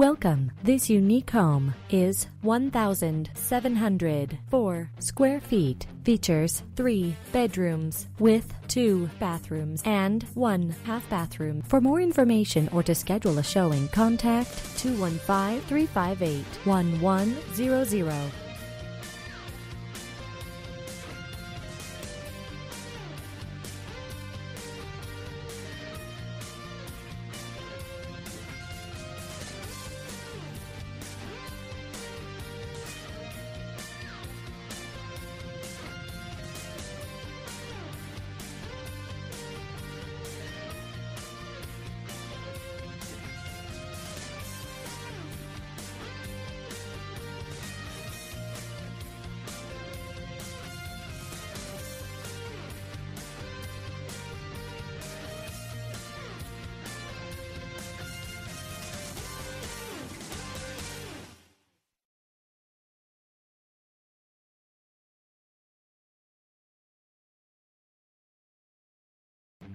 Welcome. This unique home is 1,704 square feet. Features three bedrooms with two bathrooms and one half bathroom. For more information or to schedule a showing, contact 215 358 1100.